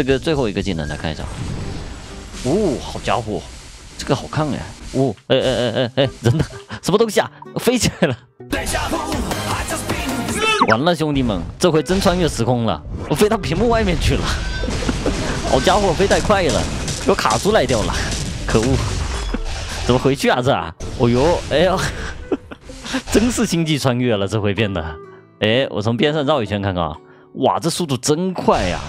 这个最后一个技能来看一下。哦，好家伙，这个好看哎！哦，哎哎哎哎哎，人呢？什么东西啊？飞起来了！完了，兄弟们，这回真穿越时空了，我飞到屏幕外面去了。好家伙，飞太快了，给我卡出来掉了，可恶！怎么回去啊？这？哦呦，哎呀，真是星际穿越了，这回变得。哎，我从边上绕一圈看看啊，哇，这速度真快呀！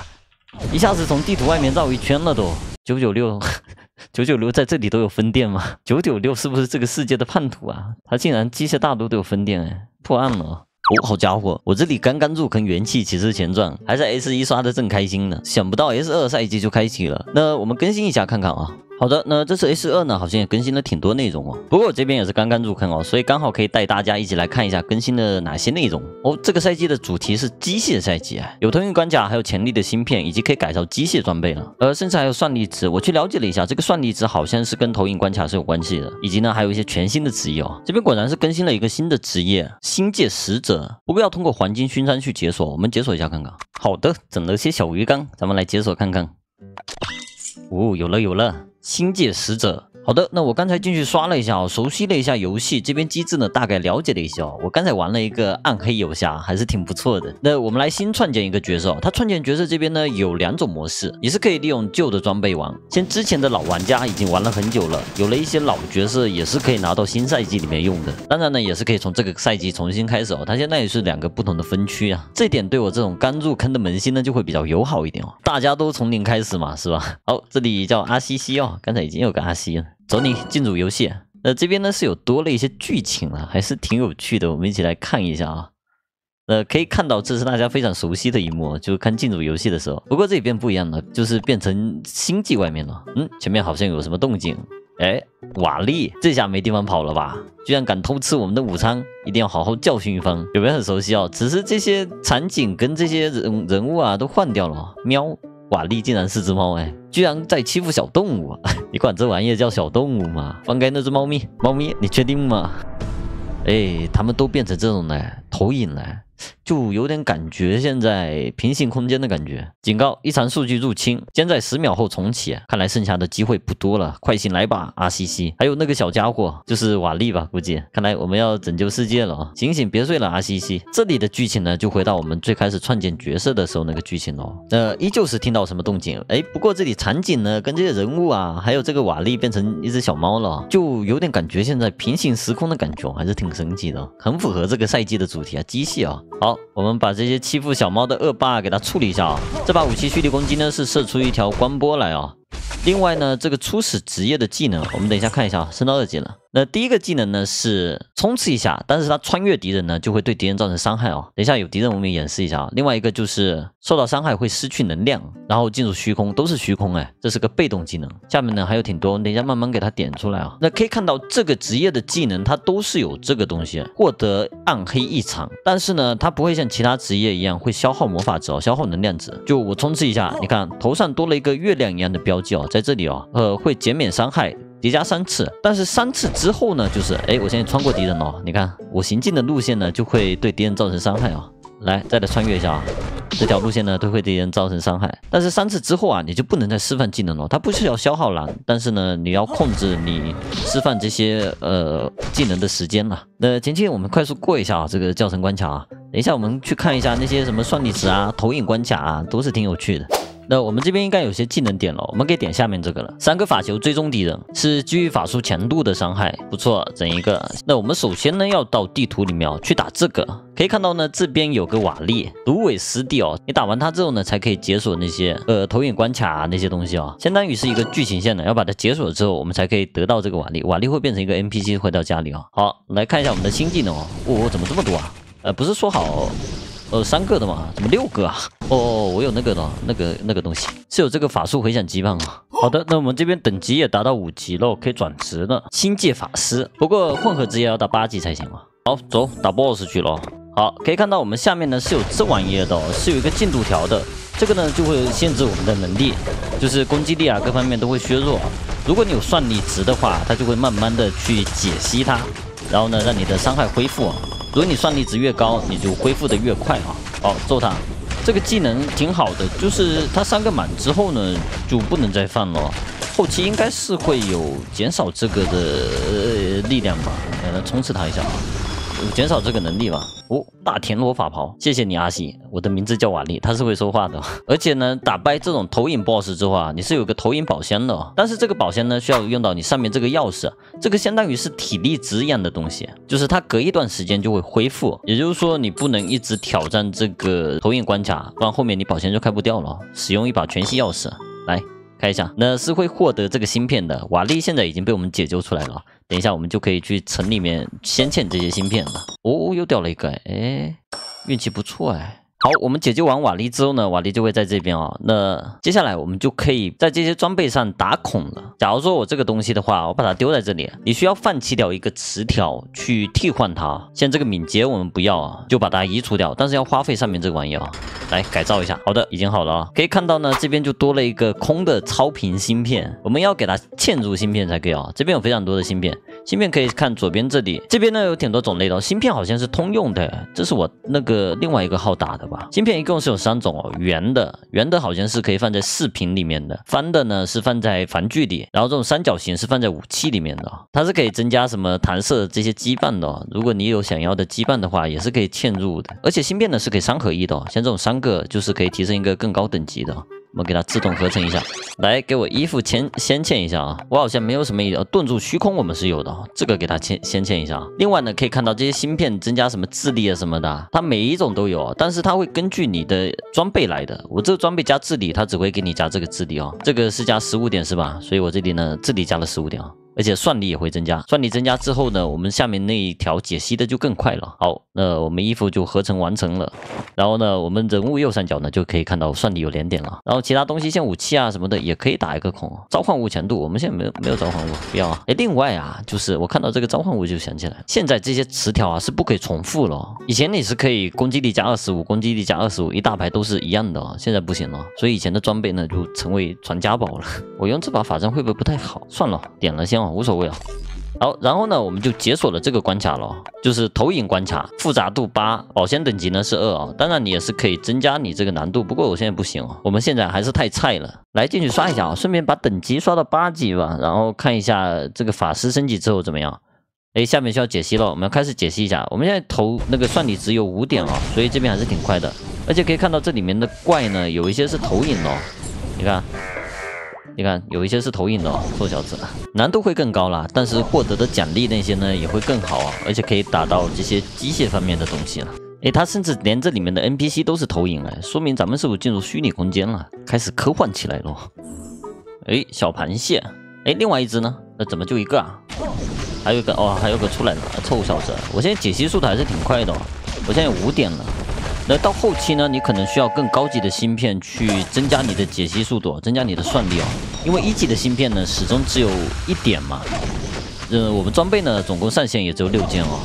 一下子从地图外面绕一圈了都。九九六，九九六在这里都有分店吗？九九六是不是这个世界的叛徒啊？他竟然机械大陆都有分店哎，破案了！哦，好家伙，我这里刚刚入坑元气骑士前传，还在 S 一刷的正开心呢，想不到 S 二赛季就开启了。那我们更新一下看看啊。好的，那这次 S 二呢，好像也更新了挺多内容哦。不过我这边也是刚刚入坑哦，所以刚好可以带大家一起来看一下更新了哪些内容哦。这个赛季的主题是机械赛季啊，有投影关卡，还有潜力的芯片，以及可以改造机械装备了。呃，甚至还有算力值，我去了解了一下，这个算力值好像是跟投影关卡是有关系的。以及呢，还有一些全新的职业哦。这边果然是更新了一个新的职业——星界使者。不过要通过黄金勋章去解锁，我们解锁一下看看。好的，整了些小鱼缸，咱们来解锁看看。哦，有了有了。星界使者。好的，那我刚才进去刷了一下哦，熟悉了一下游戏这边机制呢，大概了解了一下哦。我刚才玩了一个暗黑游侠，还是挺不错的。那我们来新创建一个角色，它创建角色这边呢有两种模式，也是可以利用旧的装备玩。像之前的老玩家已经玩了很久了，有了一些老角色也是可以拿到新赛季里面用的。当然呢，也是可以从这个赛季重新开始哦。它现在也是两个不同的分区啊，这点对我这种刚入坑的萌新呢就会比较友好一点哦。大家都从零开始嘛，是吧？好，这里叫阿西西哦，刚才已经有个阿西了。走你进入游戏，那这边呢是有多了一些剧情了，还是挺有趣的，我们一起来看一下啊。呃，可以看到这是大家非常熟悉的一幕，就是看进入游戏的时候。不过这里边不一样了，就是变成星际外面了。嗯，前面好像有什么动静。哎，瓦力，这下没地方跑了吧？居然敢偷吃我们的午餐，一定要好好教训一番。有没有很熟悉哦？只是这些场景跟这些人人物啊都换掉了。喵。瓦力竟然是只猫哎，居然在欺负小动物！你管这玩意叫小动物吗？放开那只猫咪！猫咪，你确定吗？哎，他们都变成这种了，投影了。就有点感觉，现在平行空间的感觉。警告：异常数据入侵，将在十秒后重启。看来剩下的机会不多了，快醒来吧，阿西西！还有那个小家伙，就是瓦力吧？估计。看来我们要拯救世界了啊！醒醒，别睡了，阿西西。这里的剧情呢，就回到我们最开始创建角色的时候那个剧情喽。那依旧是听到什么动静？哎，不过这里场景呢，跟这些人物啊，还有这个瓦力变成一只小猫了，就有点感觉现在平行时空的感觉，还是挺神奇的，很符合这个赛季的主题啊，机械啊。好。我们把这些欺负小猫的恶霸给它处理一下啊！这把武器蓄力攻击呢是射出一条光波来啊。另外呢，这个初始职业的技能，我们等一下看一下啊，升到二级了。那第一个技能呢是冲刺一下，但是它穿越敌人呢就会对敌人造成伤害哦。等一下有敌人我们演示一下啊。另外一个就是受到伤害会失去能量，然后进入虚空，都是虚空哎，这是个被动技能。下面呢还有挺多，等一下慢慢给它点出来啊。那可以看到这个职业的技能它都是有这个东西，获得暗黑异常，但是呢它不会像其他职业一样会消耗魔法值哦，消耗能量值。就我冲刺一下，你看头上多了一个月亮一样的标记哦，在这里哦，呃会减免伤害。叠加三次，但是三次之后呢，就是哎，我现在穿过敌人了，你看我行进的路线呢，就会对敌人造成伤害啊。来，再来穿越一下啊，这条路线呢，都会对敌人造成伤害。但是三次之后啊，你就不能再释放技能了，它不需要消耗蓝，但是呢，你要控制你释放这些呃技能的时间了。那前期我们快速过一下啊，这个教程关卡啊，等一下我们去看一下那些什么算力值啊、投影关卡啊，都是挺有趣的。那我们这边应该有些技能点了，我们可以点下面这个了。三个法球追踪敌人，是基于法术强度的伤害，不错，整一个。那我们首先呢要到地图里面去打这个，可以看到呢这边有个瓦力芦苇湿地哦，你打完它之后呢才可以解锁那些呃投影关卡啊那些东西啊，相当于是一个剧情线的，要把它解锁之后我们才可以得到这个瓦力，瓦力会变成一个 NPC 回到家里啊。好，来看一下我们的新技能哦，哦，怎么这么多啊？呃，不是说好。呃，三个的嘛，怎么六个啊？哦哦，我有那个的，那个那个东西是有这个法术回响击棒啊。好的，那我们这边等级也达到五级了，可以转职了，星界法师。不过混合职业要到八级才行嘛。好，走，打 boss 去了。好，可以看到我们下面呢是有这玩意的，是有一个进度条的。这个呢就会限制我们的能力，就是攻击力啊各方面都会削弱。如果你有算力值的话，它就会慢慢的去解析它，然后呢让你的伤害恢复。如果你算力值越高，你就恢复的越快啊！好，揍他！这个技能挺好的，就是他三个满之后呢，就不能再放了。后期应该是会有减少这个的呃力量吧，来冲刺他一下啊。减少这个能力吧。哦，大田螺法袍，谢谢你阿西。我的名字叫瓦力，他是会说话的。而且呢，打败这种投影 BOSS 之后啊，你是有个投影宝箱的。但是这个宝箱呢，需要用到你上面这个钥匙，这个相当于是体力值一样的东西，就是它隔一段时间就会恢复。也就是说，你不能一直挑战这个投影关卡，不然后面你宝箱就开不掉了。使用一把全息钥匙来开一下，那是会获得这个芯片的。瓦力现在已经被我们解救出来了。等一下，我们就可以去城里面先欠这些芯片了。哦，又掉了一个，哎，运气不错哎。好，我们解救完瓦力之后呢，瓦力就会在这边啊。那接下来我们就可以在这些装备上打孔了。假如说我这个东西的话，我把它丢在这里，你需要放弃掉一个磁条去替换它。像这个敏捷我们不要啊，就把它移除掉，但是要花费上面这个玩意啊，来改造一下。好的，已经好了啊。可以看到呢，这边就多了一个空的超频芯片，我们要给它嵌入芯片才可以啊。这边有非常多的芯片。芯片可以看左边这里，这边呢有挺多种类的。芯片好像是通用的，这是我那个另外一个号打的吧？芯片一共是有三种哦，圆的，圆的好像是可以放在视频里面的，方的呢是放在防具里，然后这种三角形是放在武器里面的。它是可以增加什么弹射这些羁绊的，如果你有想要的羁绊的话，也是可以嵌入的。而且芯片呢是可以三合一的，像这种三个就是可以提升一个更高等级的。我们给它自动合成一下，来给我衣服先先嵌一下啊！我好像没有什么顿住虚空，我们是有的，这个给它嵌先嵌一下。另外呢，可以看到这些芯片增加什么智力啊什么的，它每一种都有，但是它会根据你的装备来的。我这个装备加智力，它只会给你加这个智力啊。这个是加十五点是吧？所以我这里呢智力加了十五点啊。而且算力也会增加，算力增加之后呢，我们下面那一条解析的就更快了。好，那我们衣服就合成完成了。然后呢，我们人物右上角呢就可以看到算力有连点了。然后其他东西像武器啊什么的也可以打一个孔。召唤物强度，我们现在没有没有召唤物，不要啊。哎，另外啊，就是我看到这个召唤物就想起来，现在这些词条啊是不可以重复了。以前你是可以攻击力加二十五，攻击力加二十五，一大排都是一样的，现在不行了。所以以前的装备呢就成为传家宝了。我用这把法杖会不会不太好？算了，点了先啊，无所谓啊。好，然后呢，我们就解锁了这个关卡了，就是投影关卡，复杂度八，保鲜等级呢是二啊。当然你也是可以增加你这个难度，不过我现在不行哦，我们现在还是太菜了。来进去刷一下啊，顺便把等级刷到八级吧，然后看一下这个法师升级之后怎么样。哎，下面需要解析了，我们要开始解析一下。我们现在投那个算力值有五点啊，所以这边还是挺快的，而且可以看到这里面的怪呢，有一些是投影哦，你看。你看，有一些是投影的哦，臭小子，难度会更高啦，但是获得的奖励那些呢也会更好啊，而且可以打到这些机械方面的东西了。诶，它甚至连这里面的 NPC 都是投影哎，说明咱们是不是进入虚拟空间了，开始科幻起来了。诶，小螃蟹，诶，另外一只呢？那怎么就一个啊？还有一个哦，还有个出来了，臭小子，我现在解析速度还是挺快的，我现在有五点了。那到后期呢，你可能需要更高级的芯片去增加你的解析速度，增加你的算力哦。因为一级的芯片呢，始终只有一点嘛。呃，我们装备呢，总共上限也只有六件哦，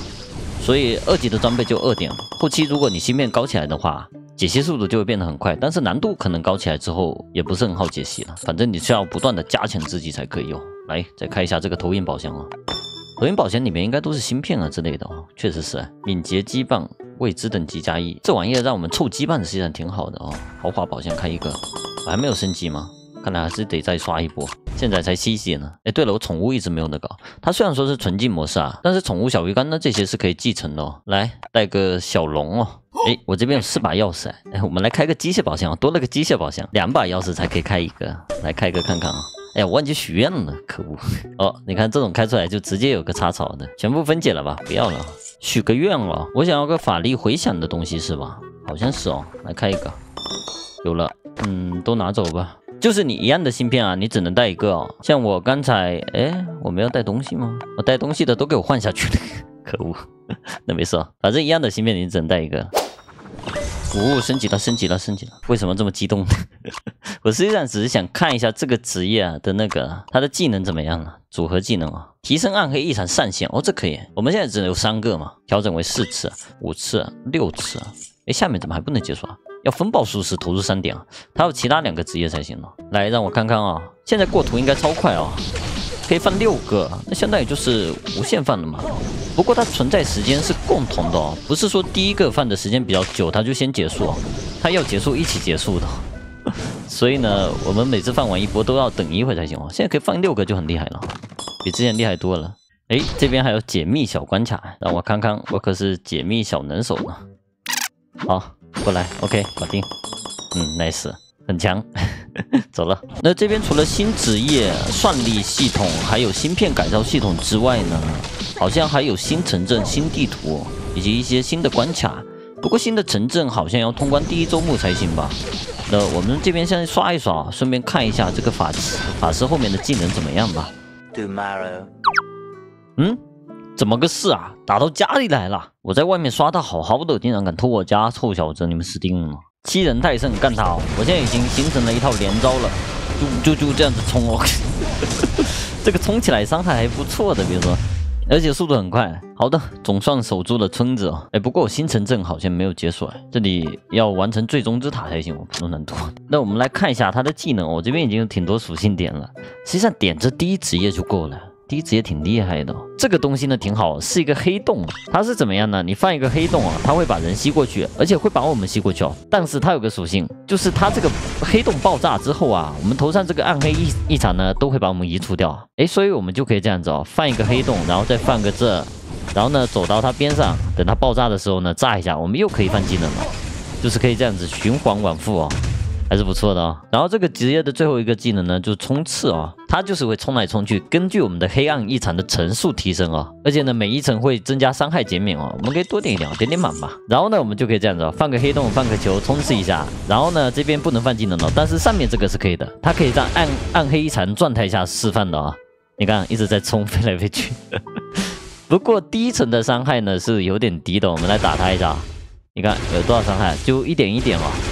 所以二级的装备就二点。后期如果你芯片高起来的话，解析速度就会变得很快，但是难度可能高起来之后也不是很好解析了。反正你需要不断的加强自己才可以哦。来，再开一下这个投影宝箱哦。投影宝箱里面应该都是芯片啊之类的哦，确实是敏捷击棒。未知等级加一，这玩意儿让我们凑羁绊实际上挺好的哦。豪华宝箱开一个，我还没有升级吗？看来还是得再刷一波。现在才七级呢。哎，对了，我宠物一直没有那个。它虽然说是纯净模式啊，但是宠物小鱼干呢这些是可以继承的哦。来带个小龙哦。哎，我这边有四把钥匙哎，我们来开个机械宝箱，多了个机械宝箱，两把钥匙才可以开一个，来开一个看看啊。哎呀，我忘记许愿了，可恶！哦，你看这种开出来就直接有个插槽的，全部分解了吧？不要了。许个愿哦，我想要个法力回响的东西是吧？好像是哦，来开一个，有了，嗯，都拿走吧。就是你一样的芯片啊，你只能带一个哦。像我刚才，哎，我没有带东西吗？我带东西的都给我换下去了，可恶。那没事，反正一样的芯片你只能带一个。哦，升级了，升级了，升级了！为什么这么激动？我实际上只是想看一下这个职业的那个他的技能怎么样了，组合技能啊，提升暗黑异常上限哦，这可以。我们现在只有三个嘛，调整为四次、五次、六次。哎，下面怎么还不能解锁啊？要风暴术士投入三点啊，他有其他两个职业才行了。来，让我看看啊，现在过图应该超快啊。可以放六个，那相当于就是无限放了嘛。不过它存在时间是共同的哦，不是说第一个放的时间比较久，它就先结束，它要结束一起结束的。所以呢，我们每次放完一波都要等一会才行哦。现在可以放六个就很厉害了，比之前厉害多了。哎，这边还有解密小关卡，让我看看，我可是解密小能手呢。好，过来，OK，搞定。嗯，nice，很强。走了。那这边除了新职业、算力系统，还有芯片改造系统之外呢，好像还有新城镇、新地图以及一些新的关卡。不过新的城镇好像要通关第一周目才行吧？那我们这边先刷一刷，顺便看一下这个法师法师后面的技能怎么样吧。Tomorrow。嗯，怎么个事啊？打到家里来了！我在外面刷的好好的，竟然敢偷我家，臭小子，你们死定了！七人太甚，干他！我现在已经形成了一套连招了，就就就这样子冲哦！这个冲起来伤害还不错的，比如说，而且速度很快。好的，总算守住了村子哦。哎，不过新城镇好像没有解锁，这里要完成最终之塔才行，普通难度。那我们来看一下他的技能，我这边已经有挺多属性点了，实际上点这第一职业就够了。第一职业挺厉害的，这个东西呢挺好，是一个黑洞，它是怎么样呢？你放一个黑洞啊，它会把人吸过去，而且会把我们吸过去哦。但是它有个属性，就是它这个黑洞爆炸之后啊，我们头上这个暗黑异异常呢都会把我们移除掉。哎，所以我们就可以这样子哦，放一个黑洞，然后再放个这，然后呢走到它边上，等它爆炸的时候呢炸一下，我们又可以放技能了，就是可以这样子循环往复哦。还是不错的哦。然后这个职业的最后一个技能呢，就是冲刺哦，它就是会冲来冲去，根据我们的黑暗异常的层数提升哦，而且呢每一层会增加伤害减免哦，我们可以多点一点，点点满吧。然后呢我们就可以这样子，放个黑洞，放个球，冲刺一下。然后呢这边不能放技能了，但是上面这个是可以的，它可以在暗暗黑异常状态下释放的啊。你看一直在冲，飞来飞去。不过第一层的伤害呢是有点低的，我们来打它一下。你看有多少伤害？就一点一点哦。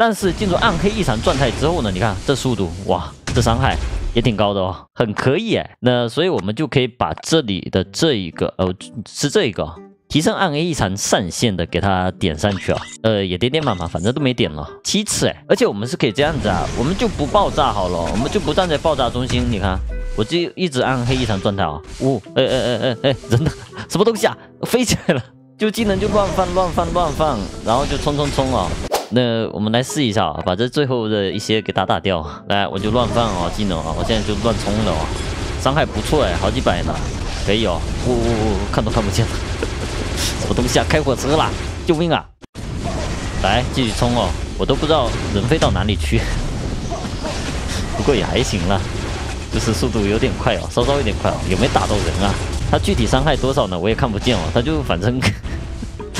但是进入暗黑异常状态之后呢？你看这速度，哇，这伤害也挺高的哦，很可以哎。那所以我们就可以把这里的这一个，呃，是这一个提升暗黑异常上限的，给它点上去啊。呃，也点点满嘛，反正都没点了，七次哎。而且我们是可以这样子啊，我们就不爆炸好了，我们就不站在爆炸中心。你看，我就一直暗黑异常状态啊。呜，哎哎哎哎哎，人呢？什么东西啊？飞起来了？就技能就乱放乱放乱放，然后就冲冲冲啊。那我们来试一下啊，把这最后的一些给打打掉。来，我就乱放啊技能啊，我现在就乱冲了啊，伤害不错哎，好几百呢，可以哦。呜呜呜，看都看不见了，什么东西啊？开火车啦！救命啊！来，继续冲哦，我都不知道人飞到哪里去。不过也还行了，就是速度有点快哦，稍稍有点快哦。有没打到人啊？他具体伤害多少呢？我也看不见哦，他就反正。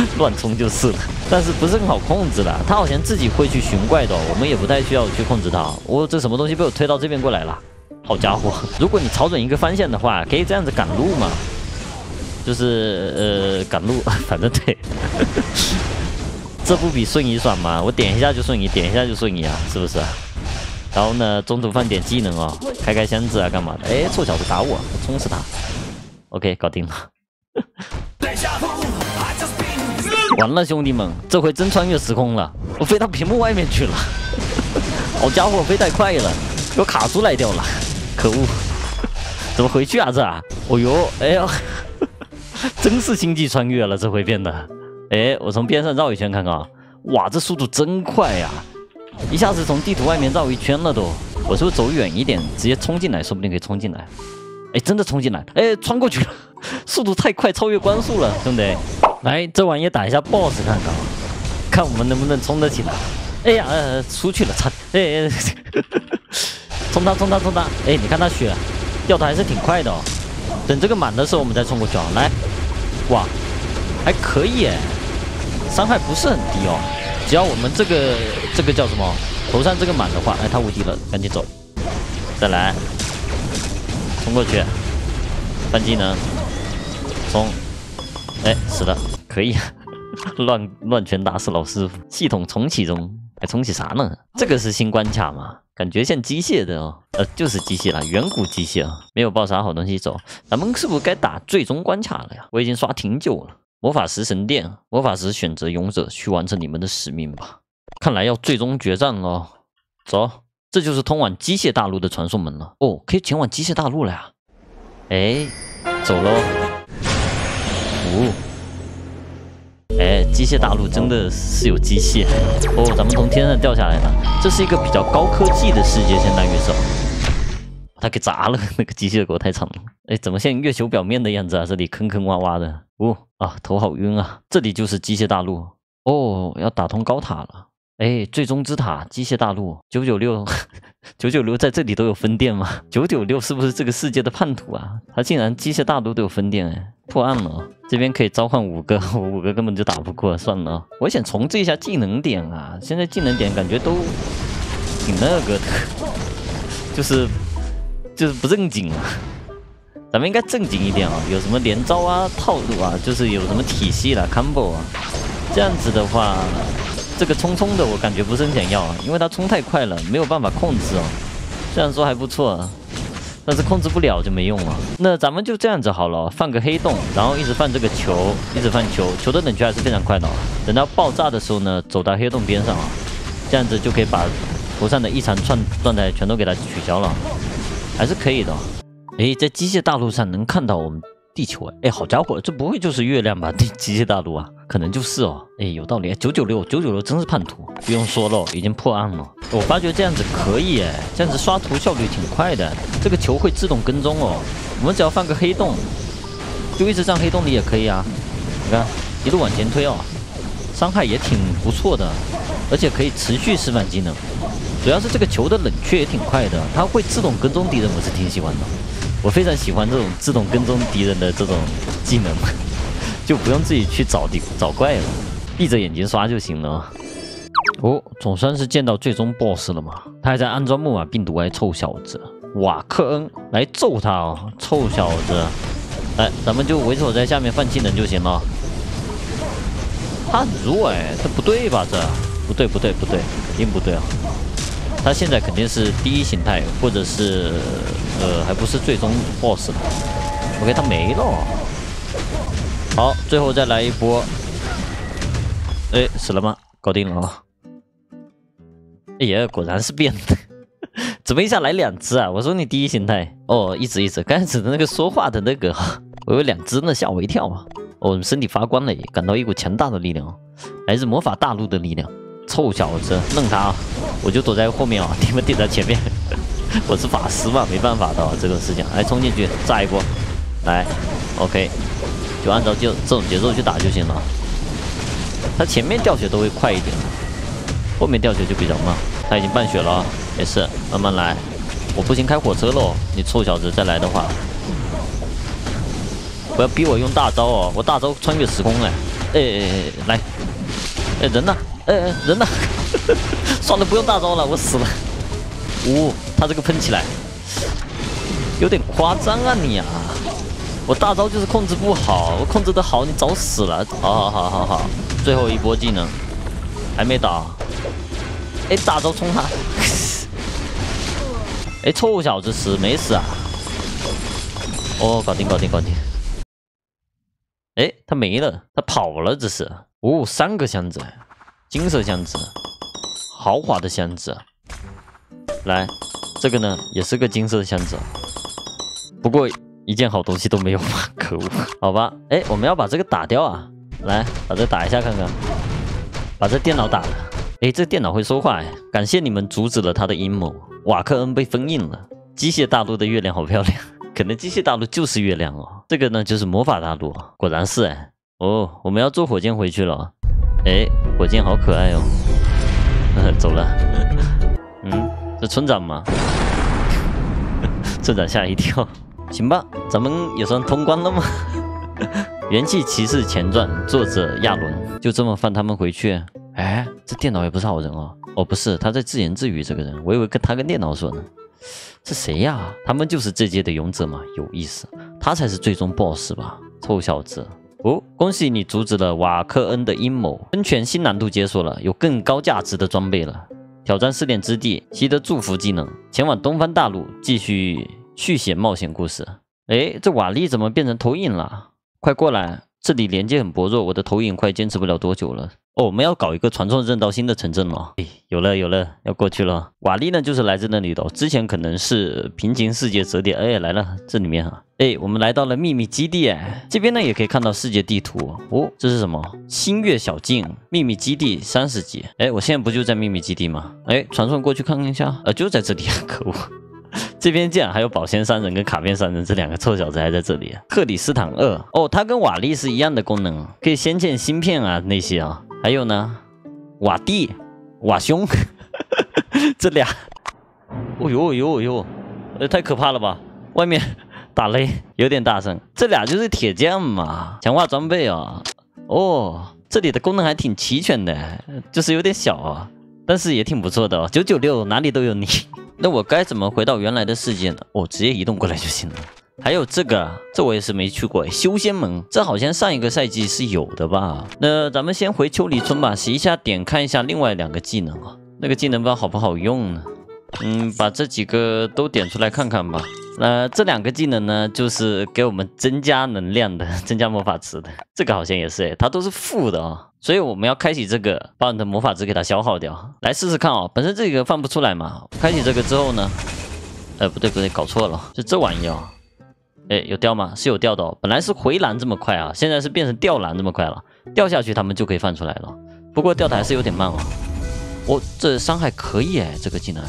乱冲就是了，但是不是很好控制的。他好像自己会去寻怪的，我们也不太需要去控制他。我这什么东西被我推到这边过来了？好家伙！如果你朝准一个方向的话，可以这样子赶路嘛？就是呃赶路，反正对，这不比瞬移爽吗？我点一下就瞬移，点一下就瞬移啊，是不是？然后呢，中途放点技能哦，开开箱子啊，干嘛的？哎，臭小子打我，冲死他！OK，搞定了。完了，兄弟们，这回真穿越时空了，我飞到屏幕外面去了。好家伙，飞太快了，给我卡出来掉了，可恶！怎么回去啊？这？哦呦，哎呀，真是星际穿越了，这回变得。哎，我从边上绕一圈看看啊。哇，这速度真快呀！一下子从地图外面绕一圈了都。我是不是走远一点，直接冲进来，说不定可以冲进来。哎，真的冲进来，哎，穿过去了，速度太快，超越光速了，兄弟。来，这玩意打一下 BOSS 看看，看我们能不能冲得起来。哎呀，呃，出去了，差点。哎，冲他，冲他，冲他！哎，你看他血掉的还是挺快的哦。等这个满的时候，我们再冲过去啊。来，哇，还可以哎，伤害不是很低哦。只要我们这个这个叫什么，头上这个满的话，哎，他无敌了，赶紧走。再来，冲过去，换技能，冲。哎，是的，可以啊，乱乱拳打死老师傅。系统重启中，还重启啥呢？这个是新关卡吗？感觉像机械的哦，呃，就是机械了，远古机械啊，没有抱啥好东西走。咱们是不是该打最终关卡了呀？我已经刷挺久了。魔法石神殿，魔法石选择勇者去完成你们的使命吧。看来要最终决战了。走，这就是通往机械大陆的传送门了。哦，可以前往机械大陆了呀。哎，走喽。哦，哎，机械大陆真的是有机械哦，咱们从天上掉下来的，这是一个比较高科技的世界现代宇宙。把它给砸了，那个机械狗太惨了。哎，怎么像月球表面的样子啊？这里坑坑洼洼的。哦啊，头好晕啊！这里就是机械大陆哦，要打通高塔了。哎，最终之塔，机械大陆九九六，九九六在这里都有分店吗？九九六是不是这个世界的叛徒啊？他竟然机械大陆都有分店哎，破案了。这边可以召唤五个，我 五个根本就打不过，算了。我想重置一下技能点啊，现在技能点感觉都挺那个的，就是就是不正经啊。咱们应该正经一点啊，有什么连招啊、套路啊，就是有什么体系了、combo 啊，这样子的话。这个冲冲的我感觉不是很想要啊，因为它冲太快了，没有办法控制哦。虽然说还不错，但是控制不了就没用了。那咱们就这样子好了，放个黑洞，然后一直放这个球，一直放球，球的冷却还是非常快的。等到爆炸的时候呢，走到黑洞边上啊，这样子就可以把头上的一长串状态全都给它取消了，还是可以的。哎，在机械大陆上能看到我们。地球哎哎，好家伙，这不会就是月亮吧？地机械大陆啊，可能就是哦。哎，有道理，九九六九九六真是叛徒，不用说了，已经破案了。我发觉这样子可以哎，这样子刷图效率挺快的。这个球会自动跟踪哦，我们只要放个黑洞，就一直站黑洞里也可以啊。你看，一路往前推哦，伤害也挺不错的，而且可以持续释放技能。主要是这个球的冷却也挺快的，它会自动跟踪敌人，我是挺喜欢的。我非常喜欢这种自动跟踪敌人的这种技能，就不用自己去找敌找怪了，闭着眼睛刷就行了。哦，总算是见到最终 BOSS 了嘛？他还在安装木马病毒哎，臭小子！瓦克恩来揍他哦，臭小子！来，咱们就猥琐在下面放技能就行了。他很弱哎，这不对吧？这不对不对不对，肯定不对啊！他现在肯定是第一形态，或者是呃，还不是最终 BOSS。OK，他没了。好，最后再来一波。哎，死了吗？搞定了啊！哎呀，果然是变的。怎么一下来两只啊？我说你第一形态哦，一只一只。刚才指的那个说话的那个，我有两只呢，吓我一跳啊！哦身体发光了，感到一股强大的力量，来自魔法大陆的力量。臭小子，弄他啊！我就躲在后面啊，你们顶在前面。我是法师嘛，没办法的这个事情。来冲进去，炸一波！来，OK，就按照就这种节奏去打就行了。他前面掉血都会快一点，后面掉血就比较慢。他已经半血了，没事，慢慢来。我不行，开火车喽！你臭小子再来的话，不要逼我用大招哦！我大招穿越时空哎！哎哎哎，来！哎人呢？哎哎，人呢？算了，不用大招了，我死了。呜，他这个喷起来有点夸张啊你啊！我大招就是控制不好，我控制的好，你早死了。好好好好好，最后一波技能还没打。哎，大招冲他！哎，臭小子死没死啊？哦，搞定搞定搞定。哎，他没了，他跑了，这是。哦，三个箱子。金色箱子，豪华的箱子。来，这个呢也是个金色的箱子，不过一件好东西都没有嘛，可恶！好吧，哎，我们要把这个打掉啊！来，把这打一下看看，把这电脑打了。哎，这电脑会说话哎！感谢你们阻止了他的阴谋。瓦克恩被封印了。机械大陆的月亮好漂亮，可能机械大陆就是月亮哦。这个呢就是魔法大陆，果然是哎。哦，我们要坐火箭回去了。哎，火箭好可爱哦！走了。嗯，是村长吗？村长吓一跳。行吧，咱们也算通关了吗？元气骑士前传，作者亚伦。就这么放他们回去？哎，这电脑也不是好人哦。哦，不是，他在自言自语。这个人，我以为跟他跟电脑说呢。这谁呀？他们就是这届的勇者吗？有意思，他才是最终 BOSS 吧？臭小子。哦，恭喜你阻止了瓦克恩的阴谋。喷泉新难度解锁了，有更高价值的装备了。挑战试炼之地，习得祝福技能，前往东方大陆继续续写冒险故事。哎，这瓦力怎么变成投影了？快过来，这里连接很薄弱，我的投影快坚持不了多久了。哦，我们要搞一个传送阵到新的城镇了。哎，有了有了，要过去了。瓦力呢，就是来自那里的。之前可能是平行世界折叠。哎，来了，这里面啊。哎，我们来到了秘密基地。哎，这边呢也可以看到世界地图。哦，这是什么？星月小径秘密基地三十级。哎，我现在不就在秘密基地吗？哎，传送过去看看一下。呃，就在这里啊。可恶，这边竟然还有宝仙三人跟卡片三人这两个臭小子还在这里。克里斯坦二。哦，它跟瓦力是一样的功能，可以先建芯片啊那些啊。还有呢，瓦弟、瓦兄，这俩，哦呦哦呦哦呦，呃，太可怕了吧！外面打雷有点大声。这俩就是铁匠嘛，强化装备啊。哦，这里的功能还挺齐全的，就是有点小啊，但是也挺不错的哦。九九六哪里都有你。那我该怎么回到原来的世界呢？哦，直接移动过来就行了。还有这个，这我也是没去过。修仙门，这好像上一个赛季是有的吧？那咱们先回秋里村吧，洗一下点，看一下另外两个技能啊。那个技能不知道好不好用呢？嗯，把这几个都点出来看看吧。那这两个技能呢，就是给我们增加能量的，增加魔法值的。这个好像也是，哎，它都是负的啊。所以我们要开启这个，把你的魔法值给它消耗掉。来试试看哦，本身这个放不出来嘛。开启这个之后呢，呃，不对不对，搞错了，是这玩意哦。哎，有掉吗？是有掉的哦。本来是回蓝这么快啊，现在是变成掉蓝这么快了。掉下去他们就可以放出来了，不过掉的还是有点慢哦。哦，这伤害可以哎，这个技能，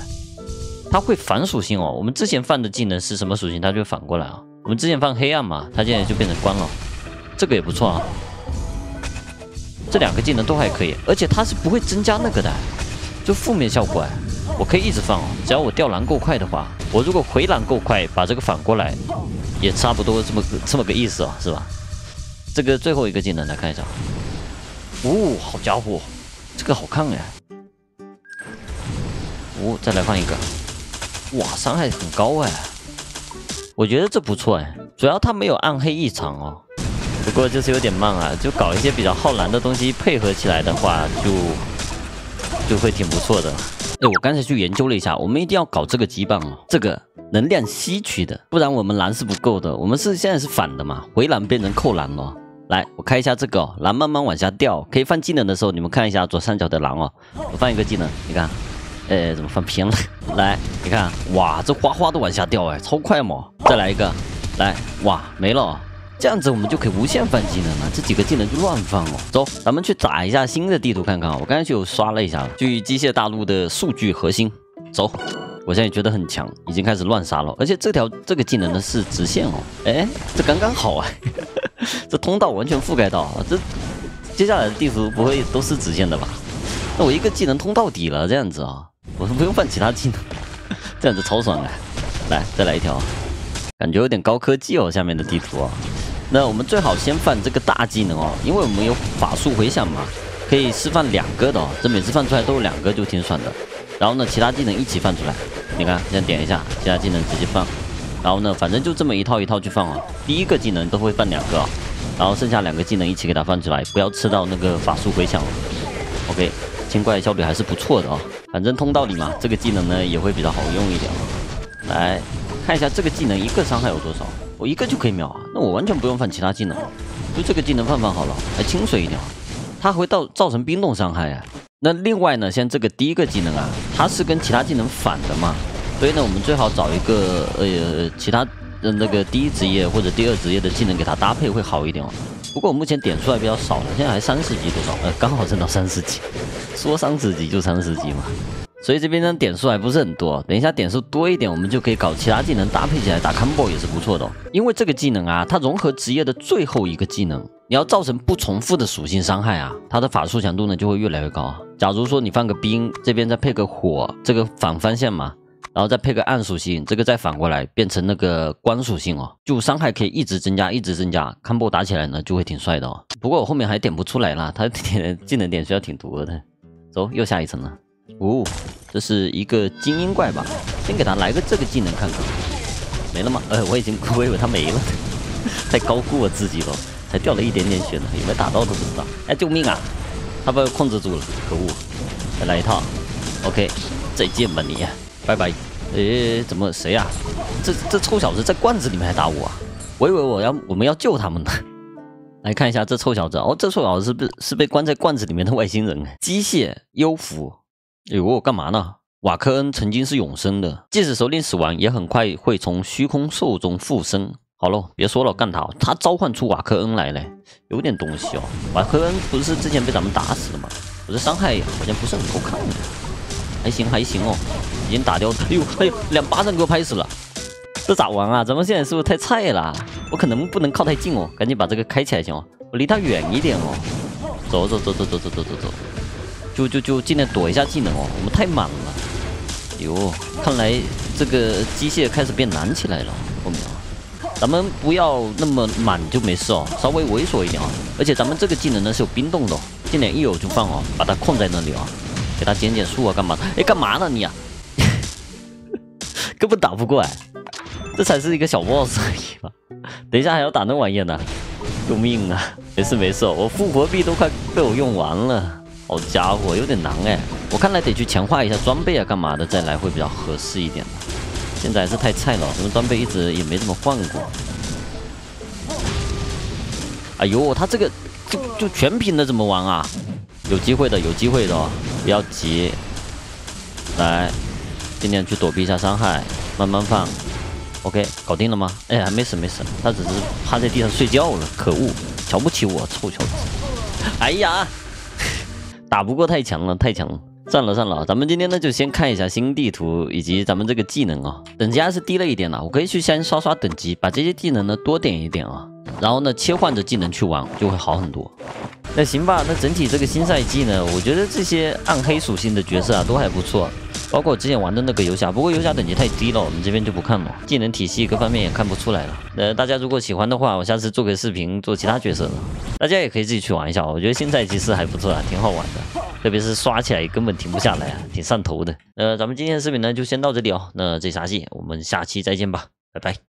它会反属性哦。我们之前放的技能是什么属性，它就反过来啊。我们之前放黑暗嘛，它现在就变成光了，这个也不错啊。这两个技能都还可以，而且它是不会增加那个的，就负面效果哎。我可以一直放哦，只要我掉蓝够快的话，我如果回蓝够快，把这个反过来。也差不多这么个这么个意思哦，是吧？这个最后一个技能来看一下。哦，好家伙，这个好看哎！哦，再来放一个。哇，伤害很高哎！我觉得这不错哎，主要它没有暗黑异常哦。不过就是有点慢啊，就搞一些比较耗蓝的东西配合起来的话，就就会挺不错的。哎，我刚才去研究了一下，我们一定要搞这个羁绊哦，这个。能量吸取的，不然我们蓝是不够的。我们是现在是反的嘛，回蓝变成扣蓝了。来，我开一下这个蓝，慢慢往下掉。可以放技能的时候，你们看一下左上角的蓝哦。我放一个技能，你看，哎，怎么放偏了？来，你看，哇，这哗哗都往下掉，哎，超快嘛！再来一个，来，哇，没了。这样子我们就可以无限放技能了，这几个技能就乱放哦。走，咱们去打一下新的地图看看。我刚才就刷了一下，去机械大陆的数据核心。走。我现在觉得很强，已经开始乱杀了，而且这条这个技能呢是直线哦，哎，这刚刚好啊，这通道完全覆盖到，这接下来的地图不会都是直线的吧？那我一个技能通到底了，这样子啊，我不用放其他技能，这样子超爽的。来，再来一条，感觉有点高科技哦，下面的地图啊。那我们最好先放这个大技能哦，因为我们有法术回响嘛，可以释放两个的哦，这每次放出来都有两个，就挺爽的。然后呢，其他技能一起放出来，你看，先点一下，其他技能直接放。然后呢，反正就这么一套一套去放啊。第一个技能都会放两个，然后剩下两个技能一起给它放出来，不要吃到那个法术回响。OK，清怪效率还是不错的啊。反正通道里嘛，这个技能呢也会比较好用一点。来看一下这个技能一个伤害有多少，我一个就可以秒啊。那我完全不用放其他技能，就这个技能放放好了，还清水一点。它会造造成冰冻伤害啊。那另外呢，像这个第一个技能啊，它是跟其他技能反的嘛，所以呢，我们最好找一个呃其他的那个第一职业或者第二职业的技能给它搭配会好一点哦。不过我目前点数还比较少了，现在还三十级多少？呃，刚好升到三十级，说三十级就三十级嘛。所以这边呢点数还不是很多，等一下点数多一点，我们就可以搞其他技能搭配起来打 combo 也是不错的。因为这个技能啊，它融合职业的最后一个技能。你要造成不重复的属性伤害啊，它的法术强度呢就会越来越高。假如说你放个冰，这边再配个火，这个反方向嘛，然后再配个暗属性，这个再反过来变成那个光属性哦，就伤害可以一直增加，一直增加，combo 打起来呢就会挺帅的哦。不过我后面还点不出来啦，他点技能点需要挺多的。走，又下一层了。哦，这是一个精英怪吧？先给他来个这个技能看看。没了吗？呃，我已经我以为他没了，太高估我自己了。才掉了一点点血呢，有没有打到都不知道。哎，救命啊！他被我控制住了，可恶！再来一套，OK，再见吧你，拜拜。哎，怎么谁呀？这这臭小子在罐子里面还打我啊！我以为我要我们要救他们呢。来看一下这臭小子哦，这臭小子是不是是被关在罐子里面的外星人？机械幽浮，哎呦，干嘛呢？瓦科恩曾经是永生的，即使首领死亡，也很快会从虚空兽中复生。好喽，别说了，干他！他召唤出瓦科恩来了，有点东西哦。瓦科恩不是之前被咱们打死了吗？我这伤害好像不是很够看，还行还行哦，已经打掉。哎呦哎呦，两巴掌给我拍死了，这咋玩啊？咱们现在是不是太菜了？我可能不能靠太近哦，赶紧把这个开起来行吗？我离他远一点哦。走走走走走走走走走，就就就尽量躲一下技能哦，我们太满了。哟，看来这个机械开始变难起来了。后面啊，咱们不要那么满就没事哦，稍微猥琐一点啊。而且咱们这个技能呢是有冰冻的，尽量一有就放哦，把它控在那里啊，给它减减速啊，干嘛？哎，干嘛呢你啊？根本打不过哎，这才是一个小 boss 而已嘛。等一下还要打那玩意呢，救命啊！没事没事，我复活币都快被我用完了。好家伙，有点难哎！我看来得去强化一下装备啊，干嘛的再来会比较合适一点现在还是太菜了，什么装备一直也没怎么换过。哎呦，他这个就就全屏的怎么玩啊？有机会的，有机会的，不要急，来，尽量去躲避一下伤害，慢慢放。OK，搞定了吗？哎呀，没事没事，他只是趴在地上睡觉了。可恶，瞧不起我，臭小子！哎呀！打不过太强了，太强了，算了算了，咱们今天呢就先看一下新地图以及咱们这个技能啊，等级还是低了一点的，我可以去先刷刷等级，把这些技能呢多点一点啊，然后呢切换着技能去玩就会好很多。那行吧，那整体这个新赛季呢，我觉得这些暗黑属性的角色啊都还不错。包括我之前玩的那个游侠，不过游侠等级太低了，我们这边就不看了。技能体系各方面也看不出来了。呃，大家如果喜欢的话，我下次做个视频做其他角色的，大家也可以自己去玩一下。我觉得现在其实还不错啊，挺好玩的，特别是刷起来根本停不下来啊，挺上头的。呃，咱们今天的视频呢就先到这里哦。那这啥戏，我们下期再见吧，拜拜。